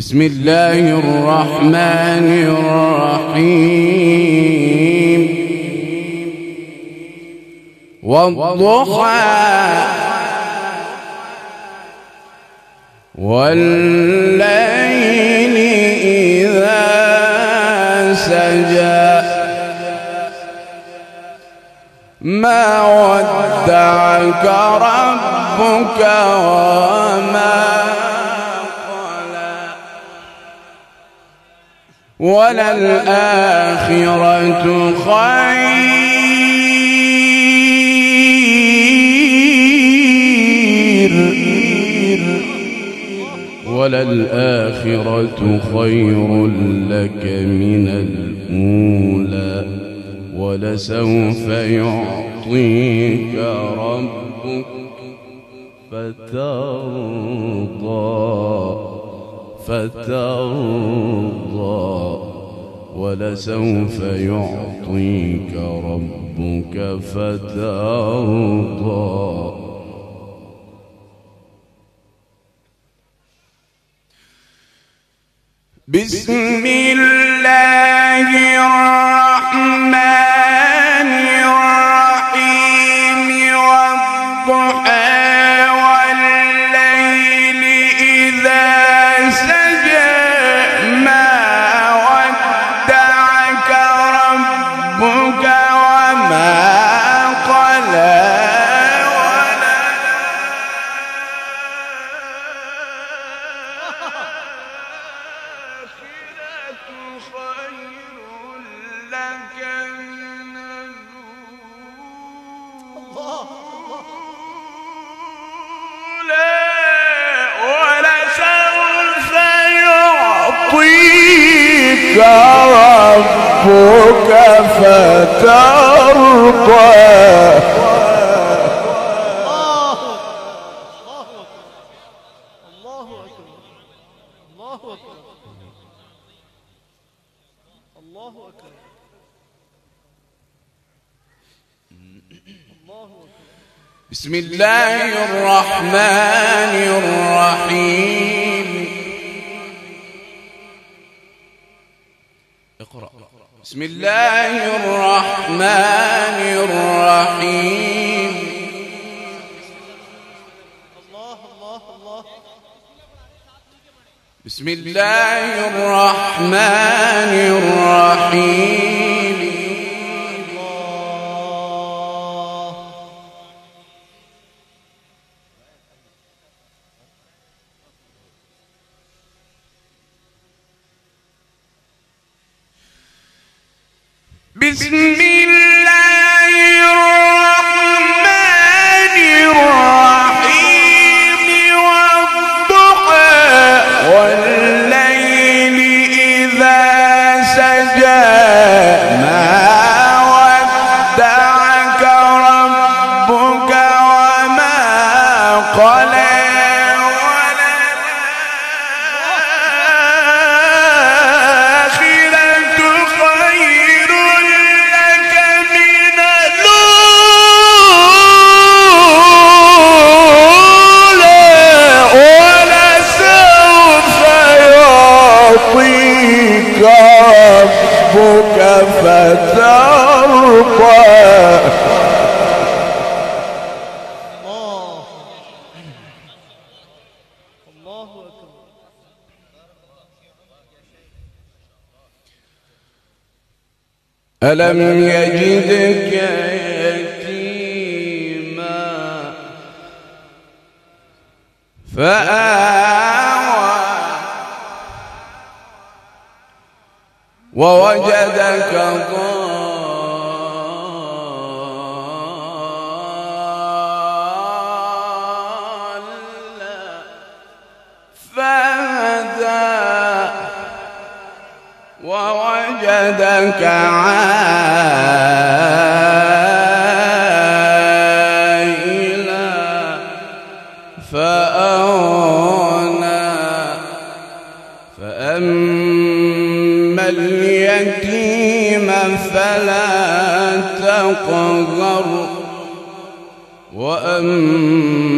بسم الله الرحمن الرحيم. والضحى والليل إذا سجى. ما ودعك ربك وما وللآخرة خير. وللآخرة خير لك من الأولى ولسوف يعطيك ربك فترضى فترضى. ولسوف يعطيك ربك فترضى. بسم الله الرحمن ربك فترضى الله أكبر الله أكبر الله أكبر الله أكبر بسم الله الرحمن الرحيم. اقرأ. بسم الله الرحمن الرحيم. الله الله الله بسم الله الرحمن الرحيم. بسم الله ربك فترضى. الله الله ألم يجدك يتيما فآوى ووجدك ضالا فهدى ووجدك عائلا الجحيم فلا تقهر. وأما